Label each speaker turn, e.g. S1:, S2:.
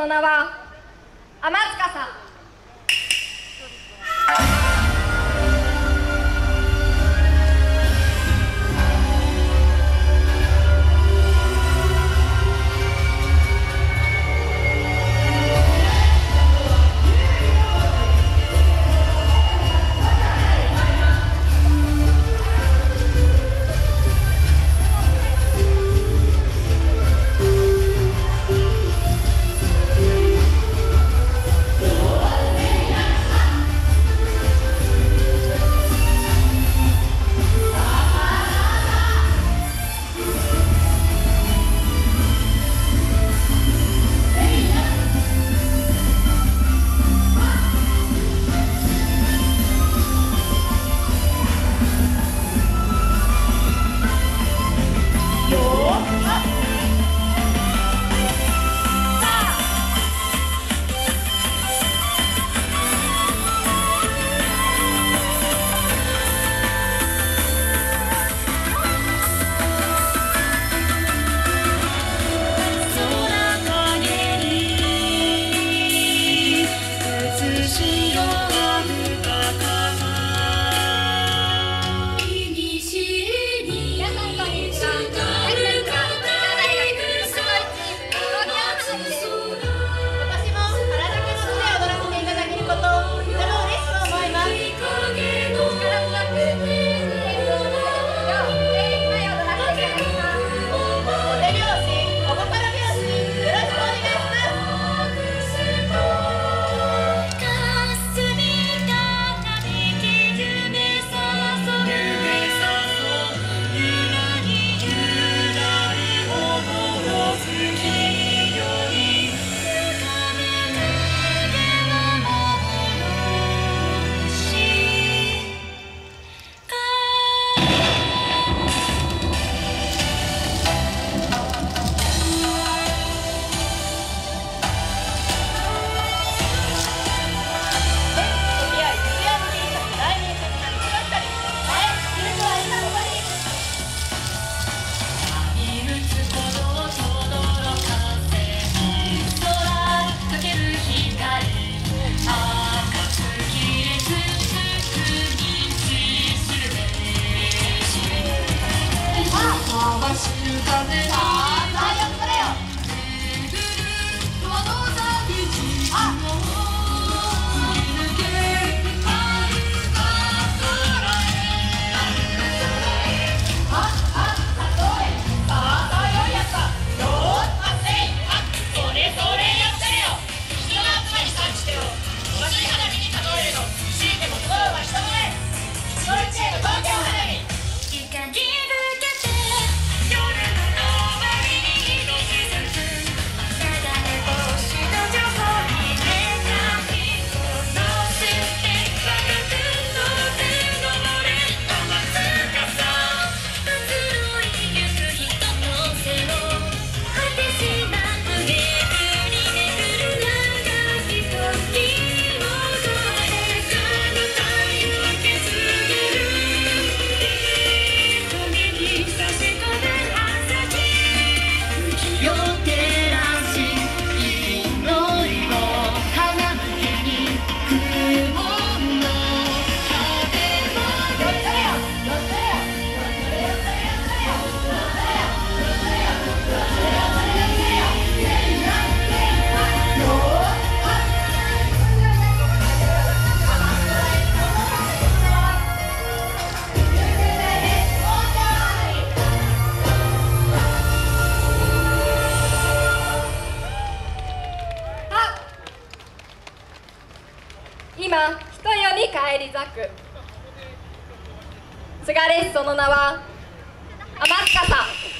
S1: の名はり返り咲く。津軽レスその名は天塚さん。